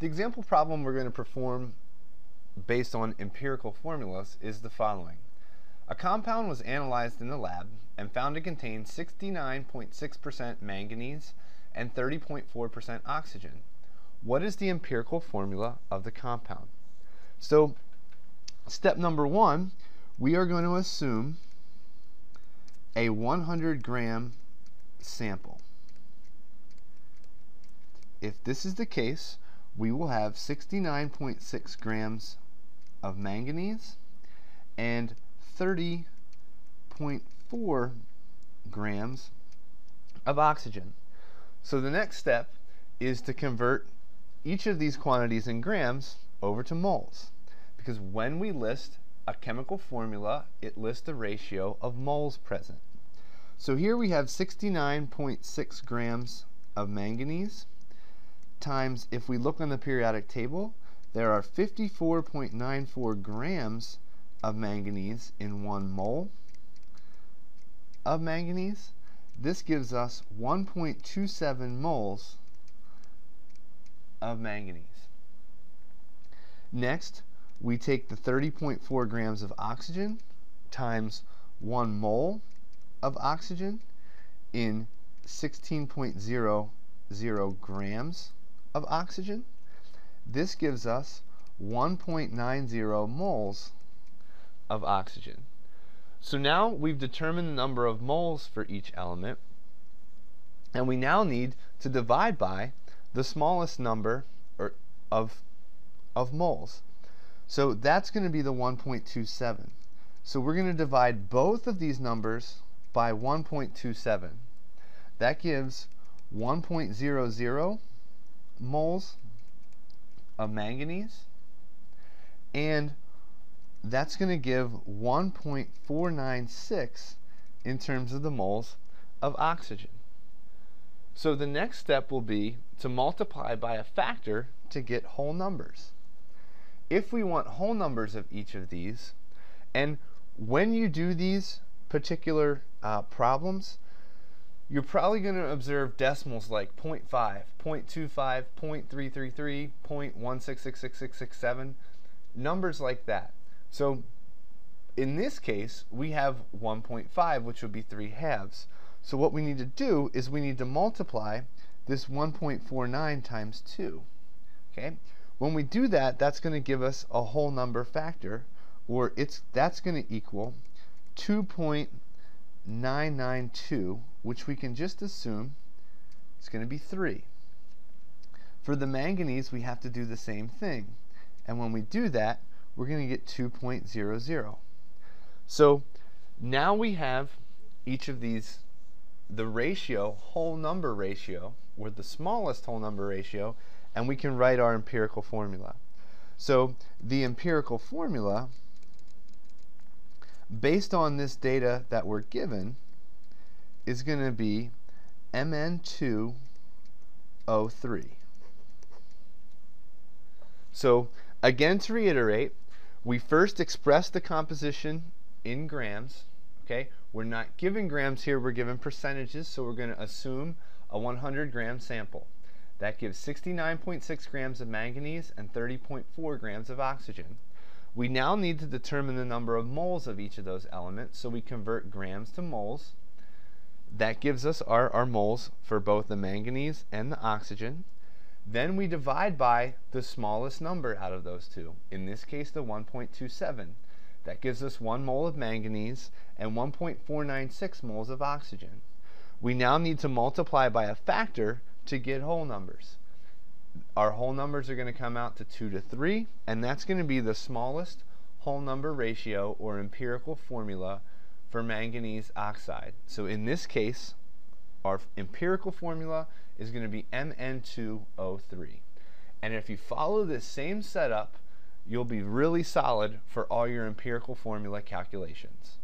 The example problem we're going to perform based on empirical formulas is the following. A compound was analyzed in the lab and found to contain 69.6% manganese and 30.4% oxygen. What is the empirical formula of the compound? So, step number one, we are going to assume a 100 gram sample. If this is the case, we will have 69.6 grams of manganese and 30.4 grams of oxygen. So the next step is to convert each of these quantities in grams over to moles. Because when we list a chemical formula, it lists the ratio of moles present. So here we have 69.6 grams of manganese times, if we look on the periodic table, there are 54.94 grams of manganese in one mole of manganese. This gives us 1.27 moles of manganese. Next, we take the 30.4 grams of oxygen times 1 mole of oxygen in 16.00 grams of oxygen. This gives us 1.90 moles of oxygen. So now we've determined the number of moles for each element, and we now need to divide by the smallest number or of, of moles. So that's going to be the 1.27. So we're going to divide both of these numbers by 1.27. That gives 1.00 moles of manganese and that's going to give 1.496 in terms of the moles of oxygen. So the next step will be to multiply by a factor to get whole numbers. If we want whole numbers of each of these, and when you do these particular uh, problems, you're probably going to observe decimals like 0.5, 0.25, 0.333, 0.1666667, numbers like that. So in this case, we have 1.5, which would be 3 halves. So what we need to do is we need to multiply this 1.49 times 2. Okay? When we do that, that's going to give us a whole number factor, or it's that's going to equal 2.992, which we can just assume is going to be 3. For the manganese, we have to do the same thing. And when we do that, we're going to get 2.00. So now we have each of these, the ratio, whole number ratio, or the smallest whole number ratio, and we can write our empirical formula. So the empirical formula, based on this data that we're given, is going to be Mn2O3. So again, to reiterate, we first express the composition in grams. Okay, we're not given grams here, we're given percentages, so we're going to assume a 100 gram sample. That gives 69.6 grams of manganese and 30.4 grams of oxygen. We now need to determine the number of moles of each of those elements, so we convert grams to moles. That gives us our, our moles for both the manganese and the oxygen. Then we divide by the smallest number out of those two, in this case the 1.27. That gives us 1 mole of manganese and 1.496 moles of oxygen. We now need to multiply by a factor to get whole numbers. Our whole numbers are going to come out to 2 to 3, and that's going to be the smallest whole number ratio or empirical formula for manganese oxide. So in this case, our empirical formula is going to be Mn2O3. And if you follow this same setup, you'll be really solid for all your empirical formula calculations.